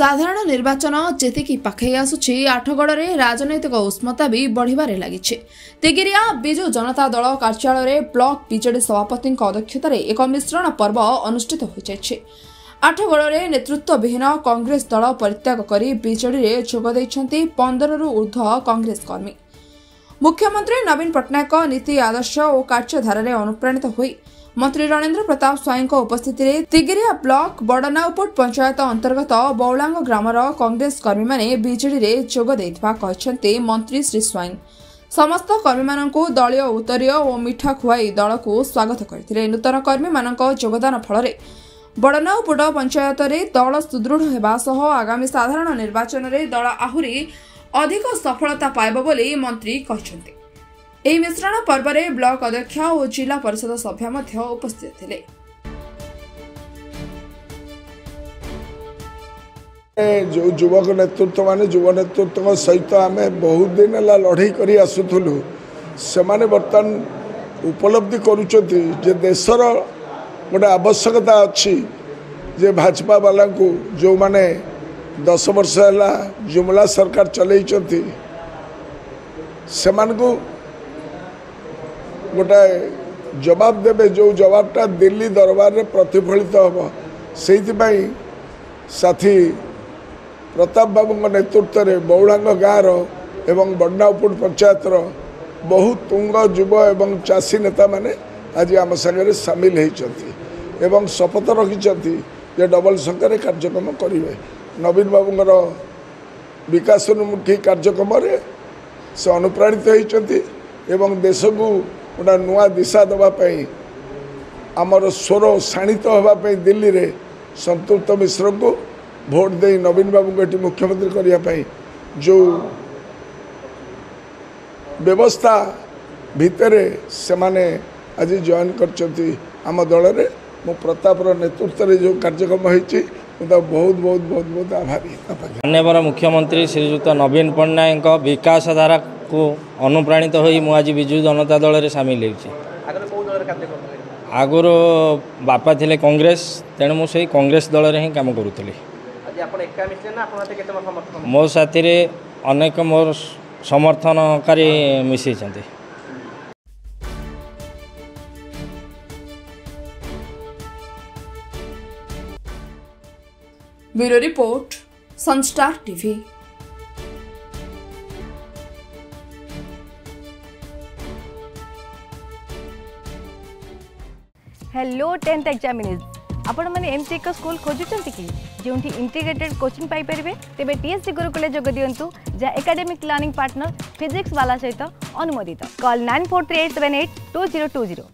ସାଧାରଣ ନିର୍ବାଚନ ଯେତିକି ପାଖେଇ ଆସୁଛି ଆଠଗଡ଼ରେ ରାଜନୈତିକ ଉଷ୍ମତା ବି ବଢ଼ିବାରେ ଲାଗିଛି। ତିଗିରିଆ ବିଜୁ ଜନତା ଦଳ କାର୍ଯ୍ୟାଳୟରେ ବ୍ଲକ ବିଜେଡି ସଭାପତିଙ୍କ ଅଧ୍ୟକ୍ଷତାରେ ଏକ ମିଶ୍ରଣ ପର୍ବ ଅନୁଷ୍ଠିତ ହୋଇଯାଇଛି। ଆଠଗଡ଼ରେ ନେତୃତ୍ୱବିହୀନ କଂଗ୍ରେସ ଦଳ ପରିତ୍ୟାଗ କରି ବିଜେଡିରେ ଯୋଗ ଦେଇଛନ୍ତି ପନ୍ଦରରୁ ଉର୍ଦ୍ଧ୍ୱ କଂଗ୍ରେସ କର୍ମୀ। ମୁଖ୍ୟମନ୍ତ୍ରୀ ନବୀନ ପଟ୍ଟନାୟକ ନୀତି ଆଦର୍ଶ ଓ କାର୍ଯ୍ୟଧାରାରେ ଅନୁପ୍ରାଣିତ ହୋଇ ମନ୍ତ୍ରୀ ରଣେନ୍ଦ୍ର ପ୍ରତାପ ସ୍ୱାଇଁଙ୍କ ଉପସ୍ଥିତିରେ ତିଗିରିଆ ବ୍ଲକ ବଡ଼ନାଉପୁଟ ପଞ୍ଚାୟତ ଅନ୍ତର୍ଗତ ବଉଳାଙ୍ଗ ଗ୍ରାମର କଂଗ୍ରେସ କର୍ମୀମାନେ ବିଜେଡିରେ ଯୋଗ ଦେଇଥିବା କହିଛନ୍ତି ମନ୍ତ୍ରୀ ଶ୍ରୀ ସ୍ୱାଇଁ। ସମସ୍ତ କର୍ମୀମାନଙ୍କୁ ଦଳୀୟ ଉତ୍ତରୀୟ ଓ ମିଠା ଖୁଆଇ ଦଳକୁ ସ୍ୱାଗତ କରିଥିଲେ। ନୂତନ କର୍ମୀମାନଙ୍କ ଯୋଗଦାନ ଫଳରେ ବଡ଼ନାଉପୁଟ ପଞ୍ଚାୟତରେ ଦଳ ସୁଦୃଢ଼ ହେବା ସହ ଆଗାମୀ ସାଧାରଣ ନିର୍ବାଚନରେ ଦଳ ଆହୁରି ଅଧିକ ସଫଳତା ପାଇବ ବୋଲି ମନ୍ତ୍ରୀ କହିଛନ୍ତି। ଏହି ମିଶ୍ରଣ ପର୍ବରେ ବ୍ଲକ ଅଧ୍ୟକ୍ଷ ଓ ଜିଲ୍ଲା ପରିଷଦ ସଭ୍ୟ ମଧ୍ୟ ଉପସ୍ଥିତ ଥିଲେ। ଯେଉଁ ଯୁବକ ନେତୃତ୍ୱ ମାନେ ଯୁବ ନେତୃତ୍ୱଙ୍କ ସହିତ ଆମେ ବହୁତ ଦିନ ହେଲା ଲଢ଼େଇ କରି ଆସୁଥିଲୁ। ସେମାନେ ବର୍ତ୍ତମାନ ଉପଲବ୍ଧି କରୁଛନ୍ତି ଯେ ଦେଶର ଗୋଟେ ଆବଶ୍ୟକତା ଅଛି ଯେ ଭାଜପା ବାଲାଙ୍କୁ ଯେଉଁମାନେ ଦଶ ବର୍ଷ ହେଲା ଜୁମଲା ସରକାର ଚଲେଇଛନ୍ତି ସେମାନଙ୍କୁ ଗୋଟାଏ ଜବାବ ଦେବେ ଯେଉଁ ଜବାବଟା ଦିଲ୍ଲୀ ଦରବାରରେ ପ୍ରତିଫଳିତ ହେବ ସେଇଥିପାଇଁ ସାଥୀ ପ୍ରତାପ ବାବୁଙ୍କ ନେତୃତ୍ୱରେ ବଉଳାଙ୍ଗ ଗାଁର ଏବଂ ବଡ଼ନାଉପୁର ପଞ୍ଚାୟତର ବହୁ ତୁଙ୍ଗ ଯୁବ ଏବଂ ଚାଷୀ ନେତାମାନେ ଆଜି ଆମ ସାଙ୍ଗରେ ସାମିଲ ହୋଇଛନ୍ତି ଏବଂ ଶପଥ ରଖିଛନ୍ତି ଯେ ଡବଲ ସଂଖ୍ୟାରେ କାର୍ଯ୍ୟକ୍ରମ କରିବେ। ନବୀନ ବାବୁଙ୍କର ବିକାଶୋନ୍ମୁଖୀ କାର୍ଯ୍ୟକ୍ରମରେ ସେ ଅନୁପ୍ରାଣିତ ହୋଇଛନ୍ତି ଏବଂ ଦେଶକୁ ଗୋଟେ ନୂଆ ଦିଶା ଦେବା ପାଇଁ ଆମର ସ୍ୱର ଶାଣିତ ହେବା ପାଇଁ ଦିଲ୍ଲୀରେ ସନ୍ତୁର୍ତ ମିଶ୍ରଙ୍କୁ ଭୋଟ ଦେଇ ନବୀନ ବାବୁଙ୍କୁ ଏଠି ମୁଖ୍ୟମନ୍ତ୍ରୀ କରିବା ପାଇଁ ଯେଉଁ ବ୍ୟବସ୍ଥା ଭିତରେ ସେମାନେ ଆଜି ଜଏନ୍ କରିଛନ୍ତି ଆମ ଦଳରେ ମୁଁ ପ୍ରତାପର ନେତୃତ୍ୱରେ ଯେଉଁ କାର୍ଯ୍ୟକ୍ରମ ହେଇଛି ମୁଁ ତାକୁ ବହୁତ ବହୁତ ବହୁତ ବହୁତ ଆଭାରୀ। ମାନ୍ୟବର ମୁଖ୍ୟମନ୍ତ୍ରୀ ଶ୍ରୀଯୁକ୍ତ ନବୀନ ପଟ୍ଟନାୟକଙ୍କ ବିକାଶ ଧାରାକୁ ଅନୁପ୍ରାଣିତ ହୋଇ ମୁଁ ଆଜି ବିଜୁ ଜନତା ଦଳରେ ସାମିଲ ହେଉଛି ଆଗରେ ବାପା ଥିଲେ କଂଗ୍ରେସ ତେଣୁ ମୁଁ ସେଇ କଂଗ୍ରେସ ଦଳରେ ହିଁ କାମ କରୁଥିଲି। ମୋ ସାଥିରେ ଅନେକ ମୋର ସମର୍ଥନକାରୀ ମିଶିଛନ୍ତି। Bureau report Sunstar TV. Hello tenth examinees ଆପଣମାନେ ଏମିତି ଏକ ସ୍କୁଲ ଖୋଜୁଛନ୍ତି କି ଯେଉଁଠି ଇଣ୍ଟିଗ୍ରେଟେଡ୍ କୋଚିଂ ପାଇପାରିବେ ତେବେ ଟିଏସ୍ସି ଗୁରୁକୁଲେ ଯୋଗ ଦିଅନ୍ତୁ ଯାହା ଏକାଡେମିକ୍ ଲର୍ଣ୍ଣିଂ ପାର୍ଟନର ଫିଜିକ୍ସ ବାଲା ସହିତ ଅନୁମୋଦିତ call nine four three eight seven eight two zero two zero